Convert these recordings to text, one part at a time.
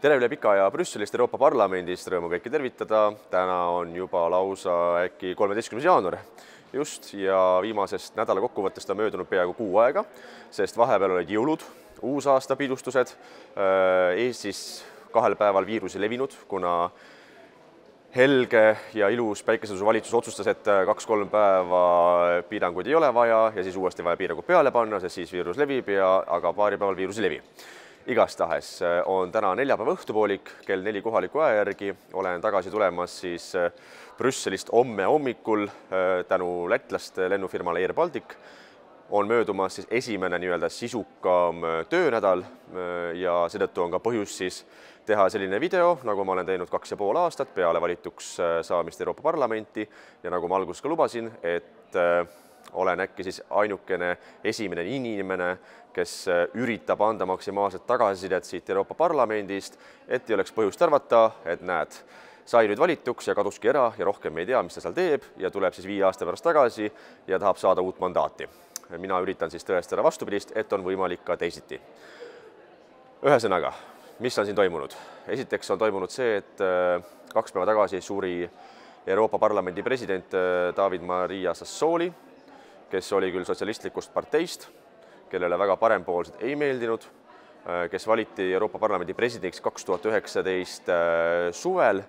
tere üle pika aja Brüsselist, Euroopa Parlamendist, rõõmu kõiki tervitada. täna on juba lausa äkki kolmeteistkümnes jaanuar just ja viimasest nädala kokkuvõttest on möödunud peaaegu kuu aega, sest vahepeal olid jõulud, uusaasta pidustused. Eestis kahel päeval viirus ei levinud, kuna helge ja ilus päikesetõusuvalitsus otsustas, et kaks-kolm päeva piiranguid ei ole vaja ja siis uuesti vaja piirangud peale panna, sest siis viirus levib ja aga paari päeval viirus ei levi igastahes äh, on täna neljapäeva õhtupoolik, kell neli kohaliku aja järgi, olen tagasi tulemas siis äh, Brüsselist homme hommikul äh, tänu lätlaste lennufirmale Air Baltic. On möödumas siis esimene nii-öelda sisukam töönädal ja seetõttu on ka põhjus siis teha selline video, nagu ma olen teinud kaks ja pool aastat peale valituks saamist Euroopa Parlamenti. Ja nagu ma alguses ka lubasin, et olen äkki siis ainukene esimene inimene, kes äh, üritab anda maksimaalset tagasisidet siit Euroopa Parlamendist, et ei oleks põhjust arvata, et näed, sai nüüd valituks ja kaduski ära ja rohkem ei tea, mis ta seal teeb ja tuleb siis viie aasta pärast tagasi ja tahab saada uut mandaati. mina üritan siis tõestada vastupidist, et on võimalik ka teisiti. ühesõnaga, mis on siin toimunud? esiteks on toimunud see, et äh, kaks päeva tagasi suri Euroopa Parlamendi president äh, David Maria Sassoli kes oli küll sotsialistlikust parteist, kellele väga parempoolsed ei meeldinud, äh, kes valiti Euroopa Parlamendi presidendiks kaks tuhat üheksateist äh, suvel,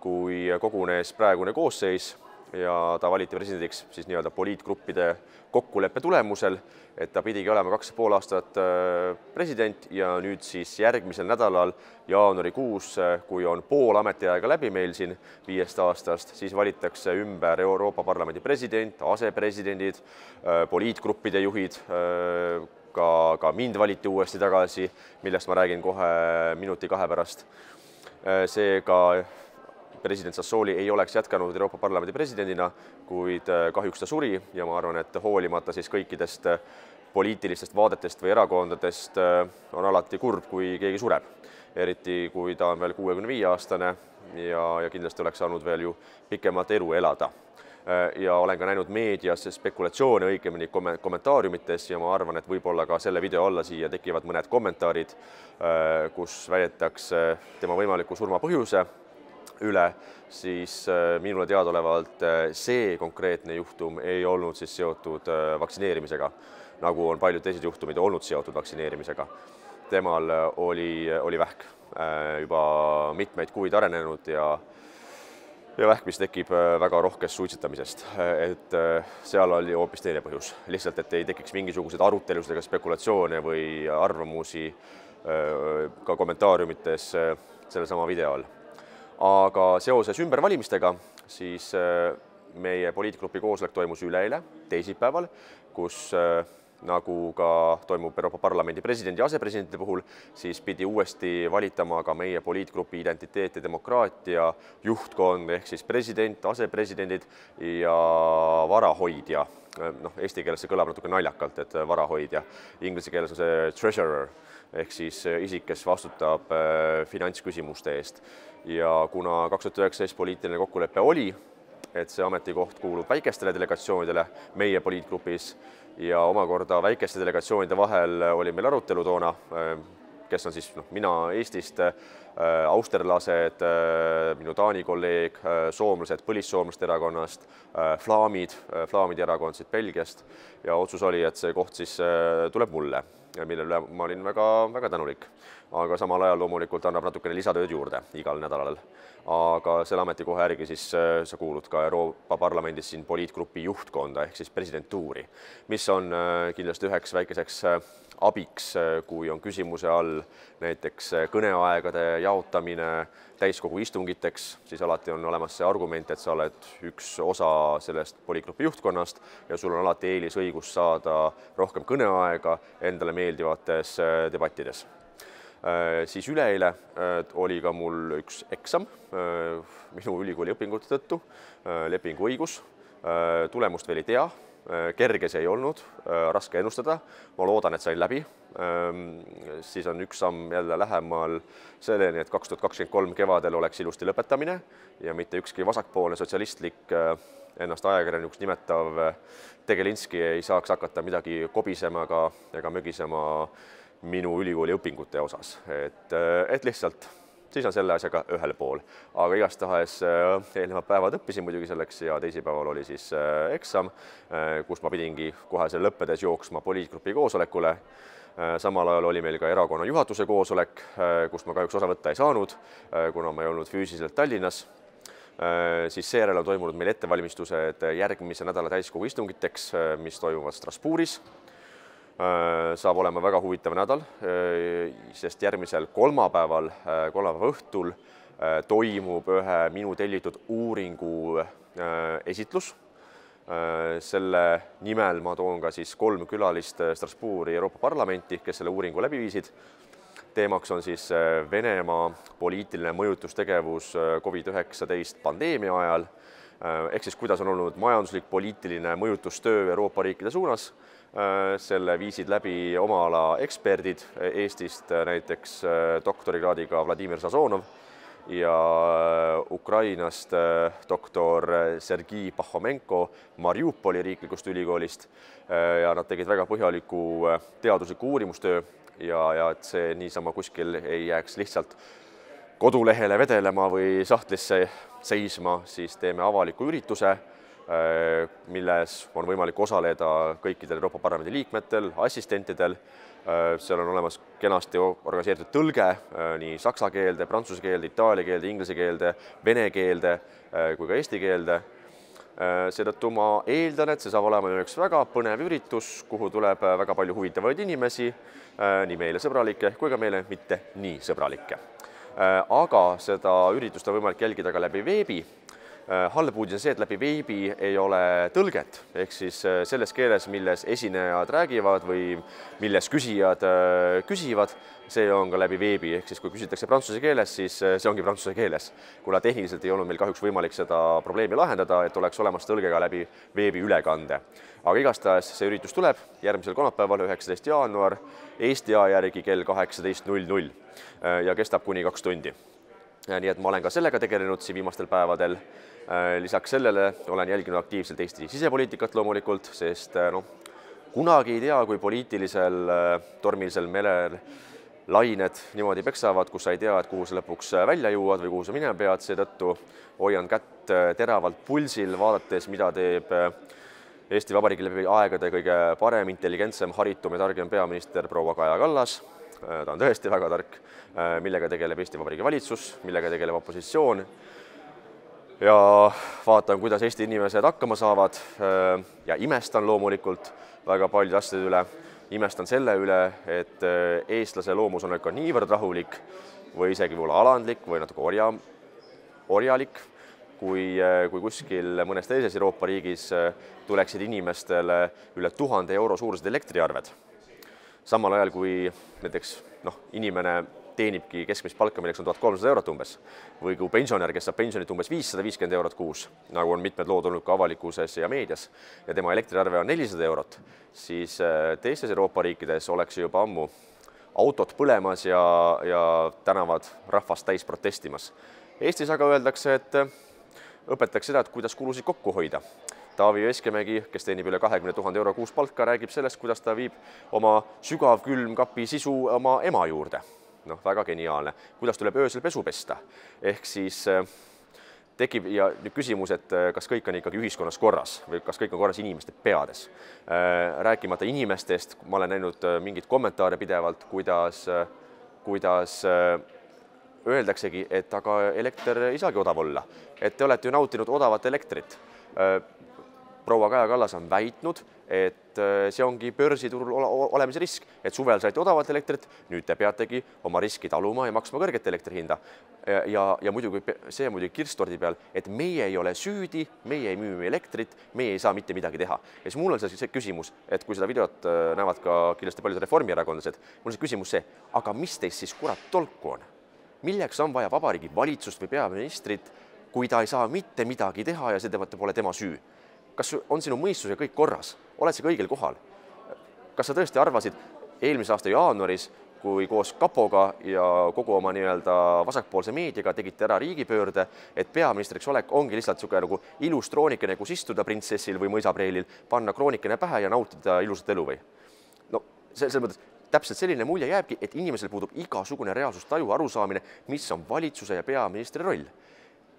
kui kogunes praegune koosseis ja ta valiti presidendiks siis nii-öelda poliitgruppide kokkuleppe tulemusel, et ta pidigi olema kaks ja pool aastat äh, president ja nüüd siis järgmisel nädalal jaanuarikuus, äh, kui on pool ametiaega läbi meil siin viiest aastast, siis valitakse ümber Euroopa Parlamendi president, asepresidendid, äh, poliitgruppide juhid, ka, ka mind valiti uuesti tagasi, millest ma räägin kohe minuti-kahe pärast. seega president Sassoli ei oleks jätkanud Euroopa Parlamendi presidendina, kuid äh, kahjuks ta suri ja ma arvan, et hoolimata siis kõikidest äh, poliitilistest vaadetest või erakondadest äh, on alati kurb, kui keegi sureb. eriti, kui ta on veel kuuekümne viie aastane ja, ja kindlasti oleks saanud veel ju pikemat elu elada ja olen ka näinud meedias spekulatsioone, õigemini kommentaariumites ja ma arvan, et võib-olla ka selle video alla siia tekivad mõned kommentaarid, kus väidetakse tema võimaliku surma põhjuse üle, siis äh, minule teadaolevalt äh, see konkreetne juhtum ei olnud siis seotud äh, vaktsineerimisega, nagu on paljud teised juhtumid olnud seotud vaktsineerimisega. temal oli, oli vähk juba mitmeid kuid arenenud ja ja vähk, mis tekib väga rohkest suitsetamisest, et seal oli hoopis teine põhjus, lihtsalt et ei tekiks mingisuguseid arutelusid ega spekulatsioone või arvamusi ka kommentaariumites sellesama video all aga seoses ümbervalimistega siis äh, meie poliitgrupi koosolek toimus üleeile, teisipäeval, kus äh, nagu ka toimub Euroopa Parlamendi presidendi ja asepresidentide puhul, siis pidi uuesti valitama ka meie poliitgrupi Identiteet ja demokraatia juhtkond ehk siis president, asepresidendid ja varahoidja. noh, eesti keeles see kõlab natuke naljakalt, et varahoidja, inglise keeles on see treasurer ehk siis isik, kes vastutab äh, finantsküsimuste eest ja kuna kaks tuhat üheksateist poliitiline kokkulepe oli, et see ametikoht kuulub väikestele delegatsioonidele meie poliitgrupis ja omakorda väikeste delegatsioonide vahel oli meil arutelu toona, kes on siis noh, mina Eestist, austerlased, minu Taani kolleeg, soomlased põlissoomlaste erakonnast, flaamid, flaamide erakond siit Belgiast. Ja otsus oli, et see koht siis tuleb mulle millele ma olin väga-väga tänulik. aga samal ajal loomulikult annab natukene lisatööd juurde igal nädalal. aga selle ametikoha järgi siis äh, sa kuulud ka Euroopa Parlamendis siin poliitgrupi juhtkonda ehk siis presidentuuri, mis on äh, kindlasti üheks väikeseks äh, abiks, kui on küsimuse all näiteks kõneaegade jaotamine täiskogu istungiteks, siis alati on olemas see argument, et sa oled üks osa sellest poliitgrupi juhtkonnast ja sul on alati eelisõigus saada rohkem kõneaega endale meeldivates äh, debattides. Äh, siis üleeile äh, oli ka mul üks eksam minu ülikooli õpingute tõttu, lepinguõigus, tulemust veel ei tea kerge see ei olnud, äh, raske ennustada, ma loodan, et sain läbi. Ähm, siis on üks samm jälle lähemal selleni, et kaks tuhat kakskümmend kolm kevadel oleks ilusti lõpetamine ja mitte ükski vasakpoolne sotsialistlik äh, ennast ajakirjanikuks nimetav Tegelinski ei saaks hakata midagi kobisema ega, ega mögisema minu ülikooli õpingute osas, et, et lihtsalt siis on selle asjaga ühel pool. aga igastahes eelnevad päevad õppisin muidugi selleks ja teisipäeval oli siis eksam, kus ma pidingi kohe selle lõppedes jooksma poliitgrupi koosolekule samal ajal oli meil ka erakonna juhatuse koosolek, kust ma kahjuks osa võtta ei saanud, kuna ma ei olnud füüsiliselt Tallinnas Äh, siis seejärel on toimunud meil ettevalmistused järgmise nädala täiskogu istungiteks, äh, mis toimuvad Strasbourgis. Äh, saab olema väga huvitav nädal, sest järgmisel kolmapäeval, kolmapäeva õhtul toimub ühe minu tellitud uuringu esitlus. selle nimel ma toon ka siis kolm külalist Strasbourgi Euroopa Parlamenti, kes selle uuringu läbi viisid teemaks on siis äh, Venemaa poliitiline mõjutustegevus äh, Covid-19 pandeemia ajal, äh, ehk siis kuidas on olnud majanduslik, poliitiline mõjutustöö Euroopa riikide suunas. selle viisid läbi oma ala eksperdid Eestist, näiteks doktorikraadiga Vladimir Sazonov ja Ukrainast doktor Sergei Pahomenko Mariupoli riiklikust ülikoolist ja nad tegid väga põhjaliku teadusliku uurimustöö ja, ja et see niisama kuskil ei jääks lihtsalt kodulehele vedelema või sahtlisse seisma, siis teeme avaliku ürituse, äh, milles on võimalik osaleda kõikidel Euroopa Parlamendi liikmetel, assistentidel, äh, seal on olemas kenasti organiseeritud tõlge äh, nii saksa keelde, prantsuse keelde, itaalia keelde, inglise keelde, vene keelde kui ka eesti keelde seetõttu ma eeldan, et see saab olema üks väga põnev üritus, kuhu tuleb väga palju huvitavaid inimesi, nii meile sõbralikke kui ka meile mitte nii sõbralikke. Äh, aga seda üritust on võimalik jälgida ka läbi veebi. Äh, halb uudis on see, et läbi veebi ei ole tõlget, ehk siis selles keeles, milles esinejad räägivad või milles küsijad küsivad, see on ka läbi veebi, ehk siis kui küsitakse prantsuse keeles, siis see ongi prantsuse keeles. kuna tehniliselt ei olnud meil kahjuks võimalik seda probleemi lahendada, et oleks olemas tõlge ka läbi veebiülekande aga igastahes see üritus tuleb järgmisel kolmapäeval, üheksateist jaanuar Eesti aja järgi kell kaheksateist null null äh, ja kestab kuni kaks tundi. nii et ma olen ka sellega tegelenud siin viimastel päevadel. Äh, lisaks sellele olen jälginud aktiivselt Eesti sisepoliitikat loomulikult, sest äh, noh, kunagi ei tea, kui poliitilisel tormilisel merel lained niimoodi peksavad, kus sa ei tea, et kuhu sa lõpuks välja jõuad või kuhu sa minema pead, seetõttu hoian kätt teravalt pulsil, vaadates, mida teeb Eesti Vabariigi läbi aegade kõige parem, intelligentsem, haritum ja targem peaminister proua Kaja Kallas, äh, ta on tõesti väga tark, äh, millega tegeleb Eesti Vabariigi valitsus, millega tegeleb opositsioon ja vaatan, kuidas Eesti inimesed hakkama saavad äh, ja imestan loomulikult väga paljude asjade üle, imestan selle üle, et eestlase loomus on ikka niivõrd rahulik või isegi võib-olla alandlik või natuke orja, orjalik kui, äh, kui kuskil mõnes teises Euroopa riigis äh, tuleksid inimestele üle tuhande euro suurused elektriarved. samal ajal, kui näiteks noh, inimene teenibki keskmist palka, milleks on tuhat kolmsada eurot umbes, või kui pensionär, kes saab pensionit umbes viissada viiskümmend eurot kuus, nagu on mitmed lood olnud ka avalikkuses ja meedias, ja tema elektriarve on nelisada eurot, siis äh, teistes Euroopa riikides oleks juba ammu autod põlemas ja, ja tänavad rahvast täis protestimas. Eestis aga öeldakse, et õpetaks seda, et kuidas kulusid kokku hoida. Taavi Veskimägi, kes teenib üle kahekümne tuhande euro kuus palka, räägib sellest, kuidas ta viib oma sügavkülmkapi sisu oma ema juurde. Noh, väga geniaalne. kuidas tuleb öösel pesu pesta? ehk siis äh, tekib ja nüüd küsimus, et äh, kas kõik on ikkagi ühiskonnas korras või kas kõik on korras inimeste peades. Äh, rääkimata inimestest, ma olen näinud mingeid kommentaare pidevalt, kuidas, kuidas öeldaksegi, et aga elekter ei saagi odav olla, et te olete ju nautinud odavat elektrit. Proua Kaja Kallas on väitnud, et äh, see ongi börsiturul olemise risk, et suvel saite odavat elektrit, nüüd te peategi oma riski taluma ja maksma kõrget elektri hinda. ja, ja muidugi see muidugi kirstutordi peal, et meie ei ole süüdi, meie ei müü elektrit, meie ei saa mitte midagi teha. ja siis mul on see, see küsimus, et kui seda videot äh, näevad ka kindlasti paljud reformierakondlased, mul on see küsimus see, aga mis teist siis kurat tolku on milleks on vaja Vabariigi Valitsust või peaministrit, kui ta ei saa mitte midagi teha ja see pole tema süü? kas on sinu mõistusega kõik korras, oled sa kõigil kohal? kas sa tõesti arvasid eelmise aasta jaanuaris, kui koos kapoga ja kogu oma nii-öelda vasakpoolse meediaga tegite ära riigipöörde, et peaministriks olek ongi lihtsalt niisugune nagu ilus troonikene, kus istuda printsessil või mõisapreelil, panna kroonikene pähe ja nautida ilusat elu või? no selles mõttes täpselt selline mulje jääbki, et inimesel puudub igasugune reaalsustaju, arusaamine, mis on valitsuse ja peaministri roll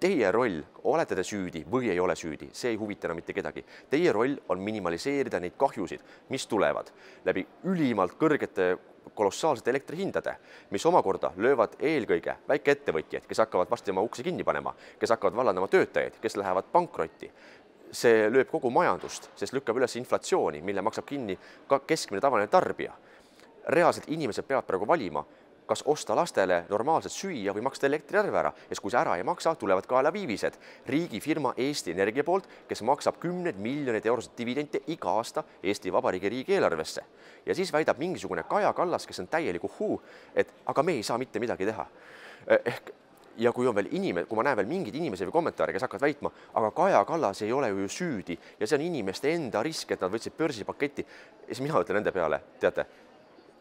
teie roll, olete te süüdi või ei ole süüdi, see ei huvita enam mitte kedagi. Teie roll on minimaliseerida neid kahjusid, mis tulevad läbi ülimalt kõrgete kolossaalsete elektrihindade, mis omakorda löövad eelkõige väikeettevõtjaid, kes hakkavad varsti oma uksi kinni panema, kes hakkavad vallandama töötajaid, kes lähevad pankrotti. see lööb kogu majandust, sest lükkab üles inflatsiooni, mille maksab kinni ka keskmine tavaline tarbija. reaalselt inimesed peavad praegu valima kas osta lastele normaalselt süüa või maksta elektriarve ära siis, kui sa ära ei maksa, tulevad kaela viivised. riigifirma Eesti Energia poolt, kes maksab kümneid miljoneid eurosid dividende iga aasta Eesti Vabariigi riigieelarvesse. ja siis väidab mingisugune Kaja Kallas, kes on täielik uhhuu, et aga me ei saa mitte midagi teha. ehk ja kui on veel inimene, kui ma näen veel mingeid inimesi või kommentaare, kes hakkavad väitma, aga Kaja Kallas ei ole ju süüdi ja see on inimeste enda risk, et nad võtsid börsipaketi, siis mina ütlen nende peale, teate,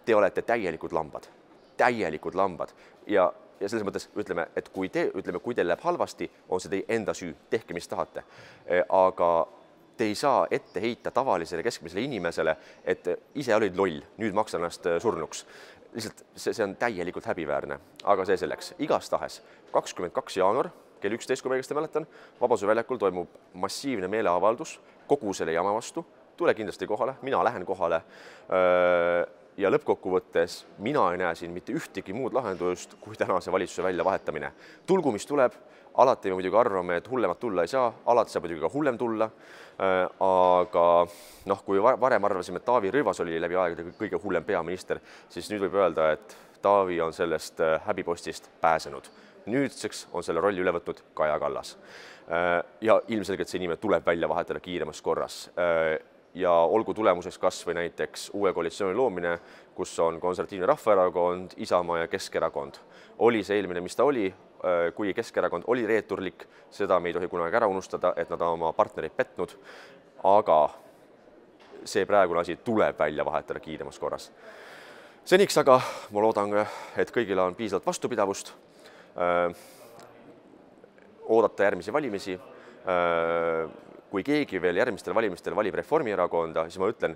te olete täielikud lambad täielikud lambad ja, ja selles mõttes ütleme, et kui te, ütleme, kui teil läheb halvasti, on see teie enda süü, tehke, mis tahate. E, aga te ei saa ette heita tavalisele keskmisele inimesele, et ise olid loll, nüüd maksa ennast e, surnuks. lihtsalt see, see on täielikult häbiväärne, aga see selleks. igastahes kakskümmend kaks jaanuar kell üksteist, kui ma õigesti mäletan, Vabaduse väljakul toimub massiivne meeleavaldus kogu selle jama vastu. tule kindlasti kohale, mina lähen kohale ja lõppkokkuvõttes mina ei näe siin mitte ühtegi muud lahendust kui tänase valitsuse väljavahetamine. tulgu, mis tuleb, alati me muidugi arvame, et hullemat tulla ei saa, alati saab muidugi ka hullem tulla. Äh, aga noh, kui varem arvasime, et Taavi Rõivas oli läbi aegade kõige hullem peaminister, siis nüüd võib öelda, et Taavi on sellest äh, häbipostist pääsenud. nüüdseks on selle rolli üle võtnud Kaja Kallas. Äh, ja ilmselgelt see inimene tuleb välja vahetada kiiremas korras ja olgu tulemuseks kas või näiteks uue koalitsiooni loomine, kus on Konservatiivne Rahvaerakond, Isamaa ja Keskerakond. oli see eelmine, mis ta oli, äh, kui Keskerakond oli reeturlik, seda me ei tohi kunagi ära unustada, et nad on oma partnereid petnud, aga see praegune asi tuleb välja vahetada kiiremas korras. seniks aga ma loodan, et kõigil on piisavalt vastupidavust, äh, oodata järgmisi valimisi äh, kui keegi veel järgmistel valimistel valib Reformierakonda, siis ma ütlen,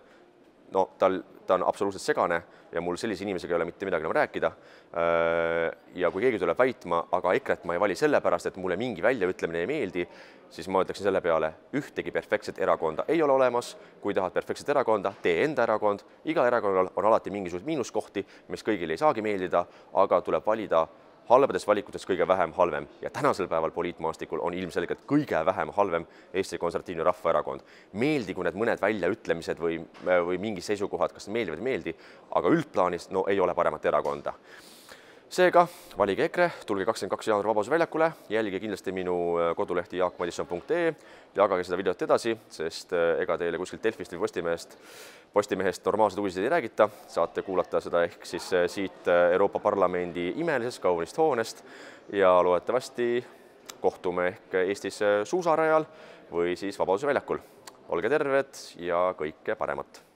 no tal, ta on absoluutselt segane ja mul sellise inimesega ei ole mitte midagi enam rääkida. Äh, ja kui keegi tuleb väitma, aga EKRE-t ma ei vali sellepärast, et mulle mingi väljaütlemine ei meeldi, siis ma ütleksin selle peale, ühtegi perfektset erakonda ei ole olemas. kui tahad perfektset erakonda, tee enda erakond, igal erakonnal on alati mingisuguseid miinuskohti, mis kõigile ei saagi meeldida, aga tuleb valida halbadest valikutest kõige vähem halvem ja tänasel päeval poliitmaastikul on ilmselgelt kõige vähem halvem Eesti Konservatiivne Rahvaerakond. meeldigu need mõned väljaütlemised või, või mingid seisukohad, kas meeldivad, ei meeldi, aga üldplaanis no ei ole paremat erakonda seega valige EKRE, tulge kakskümmend kaks jaanuar Vabaduse väljakule, jälgige kindlasti minu äh, kodulehti jaakmadisson.ee, jagage seda videot edasi, sest äh, ega teile kuskilt Delfist või Postimehest, Postimehest normaalseid uudiseid ei räägita, saate kuulata seda ehk siis äh, siit Euroopa Parlamendi imelisest kaunist hoonest ja loodetavasti kohtume ehk Eestis suusarajal või siis Vabaduse väljakul. olge terved ja kõike paremat!